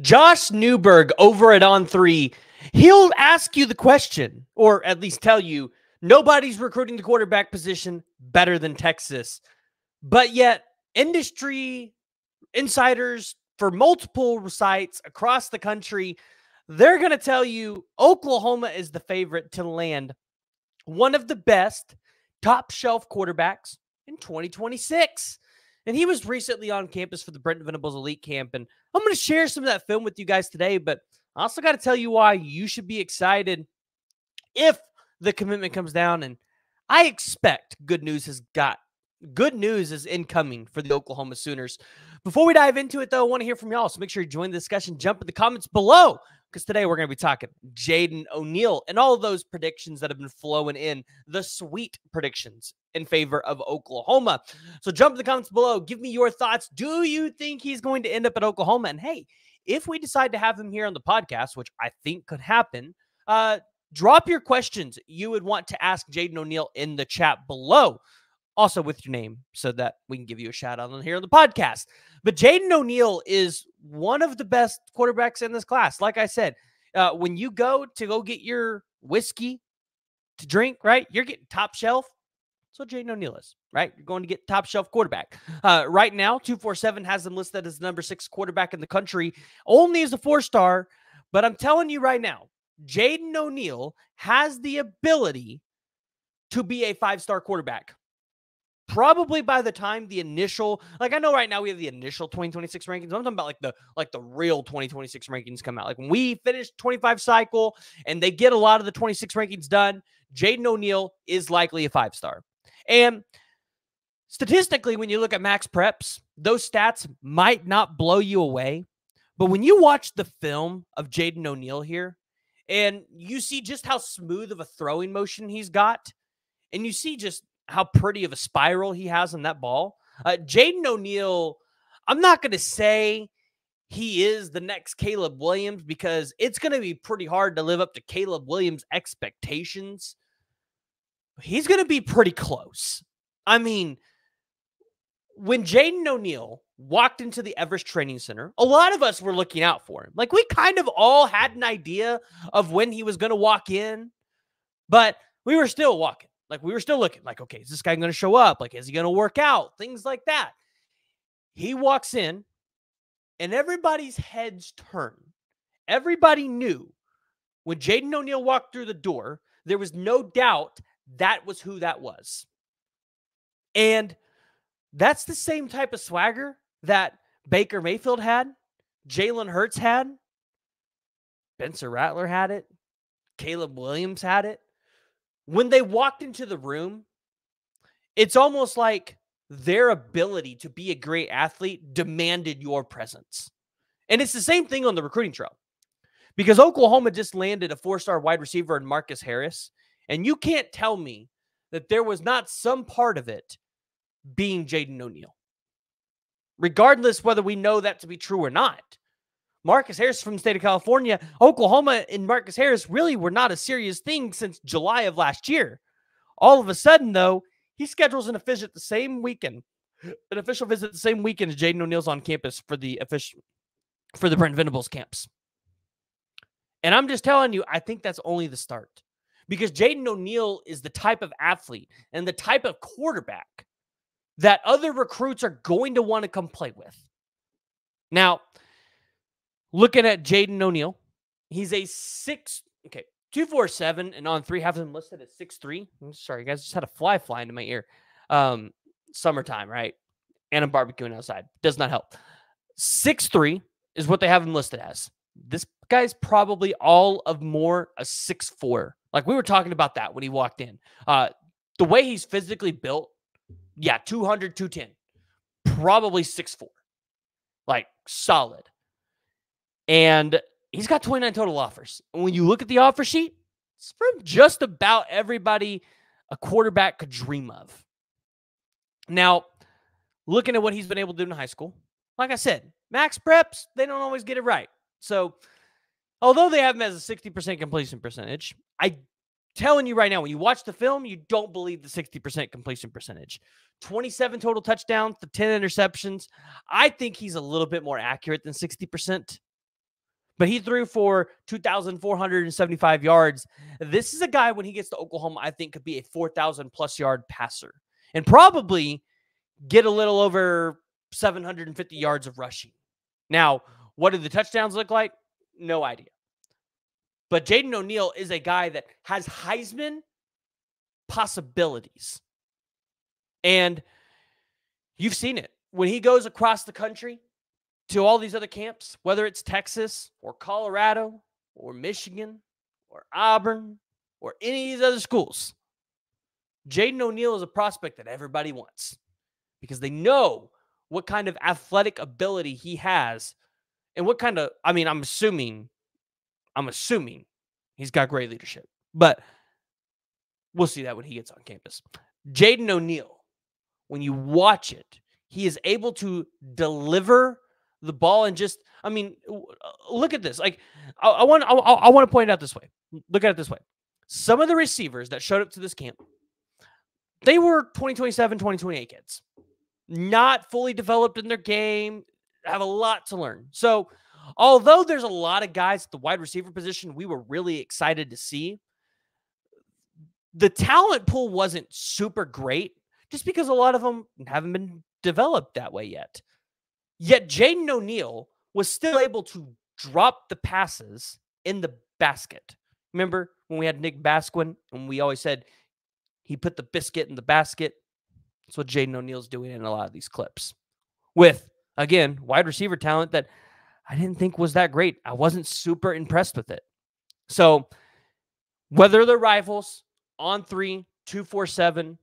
Josh Newberg over at On Three, he'll ask you the question, or at least tell you nobody's recruiting the quarterback position better than Texas. But yet, industry insiders for multiple sites across the country, they're going to tell you Oklahoma is the favorite to land one of the best top shelf quarterbacks in 2026. And he was recently on campus for the Brent Venables Elite Camp. And I'm going to share some of that film with you guys today. But I also got to tell you why you should be excited if the commitment comes down. And I expect good news has got good news is incoming for the Oklahoma Sooners. Before we dive into it, though, I want to hear from y'all. So make sure you join the discussion. Jump in the comments below because today we're going to be talking Jaden O'Neal and all those predictions that have been flowing in, the sweet predictions in favor of Oklahoma. So jump in the comments below. Give me your thoughts. Do you think he's going to end up at Oklahoma? And hey, if we decide to have him here on the podcast, which I think could happen, uh, drop your questions you would want to ask Jaden O'Neal in the chat below also with your name so that we can give you a shout out on here on the podcast. But Jaden O'Neal is one of the best quarterbacks in this class. Like I said, uh, when you go to go get your whiskey to drink, right? You're getting top shelf. So Jaden O'Neal is, right? You're going to get top shelf quarterback. Uh, right now, 247 has him listed as number six quarterback in the country, only as a four star. But I'm telling you right now, Jaden O'Neal has the ability to be a five star quarterback probably by the time the initial like i know right now we have the initial 2026 rankings i'm talking about like the like the real 2026 rankings come out like when we finish 25 cycle and they get a lot of the 26 rankings done jaden o'neal is likely a five star and statistically when you look at MaxPreps those stats might not blow you away but when you watch the film of jaden o'neal here and you see just how smooth of a throwing motion he's got and you see just how pretty of a spiral he has on that ball. Uh, Jaden O'Neal, I'm not going to say he is the next Caleb Williams because it's going to be pretty hard to live up to Caleb Williams' expectations. He's going to be pretty close. I mean, when Jaden O'Neal walked into the Everest Training Center, a lot of us were looking out for him. Like we kind of all had an idea of when he was going to walk in, but we were still walking. Like we were still looking, like, okay, is this guy going to show up? Like, is he going to work out? Things like that. He walks in, and everybody's heads turn. Everybody knew when Jaden O'Neal walked through the door, there was no doubt that was who that was. And that's the same type of swagger that Baker Mayfield had, Jalen Hurts had, Spencer Rattler had it, Caleb Williams had it when they walked into the room, it's almost like their ability to be a great athlete demanded your presence. And it's the same thing on the recruiting trail because Oklahoma just landed a four star wide receiver in Marcus Harris. And you can't tell me that there was not some part of it being Jaden O'Neal, regardless whether we know that to be true or not. Marcus Harris from the state of California. Oklahoma and Marcus Harris really were not a serious thing since July of last year. All of a sudden, though, he schedules an official the same weekend, an official visit the same weekend as Jaden O'Neal's on campus for the official for the Brent Venables camps. And I'm just telling you, I think that's only the start because Jaden O'Neal is the type of athlete and the type of quarterback that other recruits are going to want to come play with. Now, Looking at Jaden O'Neal, he's a six, okay, 247 and on three, have him listed at six three. I'm sorry, guys, just had a fly fly into my ear. Um, summertime, right? And I'm barbecuing outside. Does not help. Six three is what they have him listed as. This guy's probably all of more a six four. Like we were talking about that when he walked in. Uh, the way he's physically built, yeah, 200, 210, probably six four. Like solid. And he's got 29 total offers. And when you look at the offer sheet, it's from just about everybody a quarterback could dream of. Now, looking at what he's been able to do in high school, like I said, MaxPreps, they don't always get it right. So, although they have him as a 60% completion percentage, I telling you right now, when you watch the film, you don't believe the 60% completion percentage. 27 total touchdowns, the 10 interceptions. I think he's a little bit more accurate than 60%. but he threw for 2,475 yards. This is a guy, when he gets to Oklahoma, I think could be a 4,000 plus yard passer and probably get a little over 750 yards of rushing. Now, what do the touchdowns look like? No idea. But Jaden O'Neal is a guy that has Heisman possibilities. And you've seen it. When he goes across the country to all these other camps, whether it's Texas or Colorado or Michigan or Auburn or any of these other schools, Jaden O'Neal is a prospect that everybody wants because they know what kind of athletic ability he has and what kind of, I mean, I'm assuming, I'm assuming he's got great leadership, but we'll see that when he gets on campus. Jaden O'Neal, when you watch it, he is able to deliver the ball and just, I mean, uh, look at this. Like, I, I want, I, I want to point it out this way. Look at it this way. Some of the receivers that showed up to this camp, they were 2027, 2028 kids, not fully developed in their game, have a lot to learn. So, although there's a lot of guys at the wide receiver position we were really excited to see, the talent pool wasn't super great just because a lot of them haven't been developed that way yet. Yet Jaden O'Neal was still able to drop the passes in the basket. Remember when we had Nick Basquine and we always said he put the biscuit in the basket? That's what Jaden O'Neal's doing in a lot of these clips. With, again, wide receiver talent that I didn't think was that great. I wasn't super impressed with it. So, whether they're rivals, on three, two, four, seven,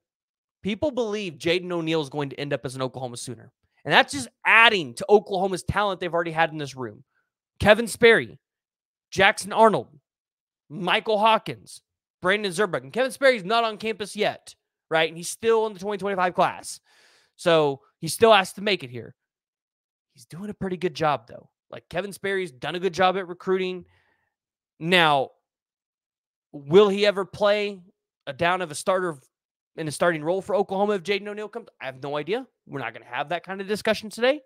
people believe Jaden O'Neal is going to end up as an Oklahoma Sooner. And that's just adding to Oklahoma's talent they've already had in this room. Kevin Sperry, Jackson Arnold, Michael Hawkins, Brendan Zurbrugg. And Kevin Sperry's not on campus yet, right? And he's still in the 2025 class. So he still has to make it here. He's doing a pretty good job, though. Like Kevin Sperry's done a good job at recruiting. Now, will he ever play a down of a starter in a starting role for Oklahoma if Jaden O'Neal comes? I have no idea. We're not going to have that kind of discussion today.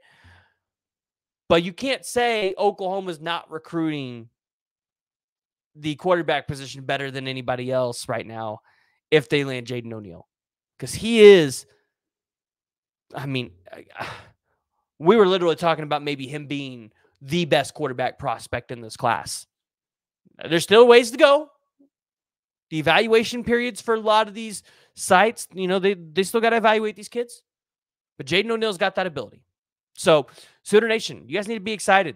But you can't say Oklahoma's not recruiting the quarterback position better than anybody else right now if they land Jaden O'Neal. Because he is, I mean, ah, we were literally talking about maybe him being the best quarterback prospect in this class. There's still ways to go. The evaluation periods for a lot of these sites, you know, they, they still got to evaluate these kids. But Jaden O'Neal's got that ability. So, Sooner Nation, you guys need to be excited.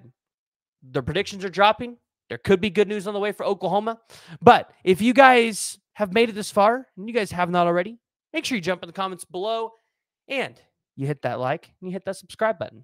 The predictions are dropping. There could be good news on the way for Oklahoma. But if you guys have made it this far and you guys have not already, make sure you jump in the comments below and you hit that like and you hit that subscribe button.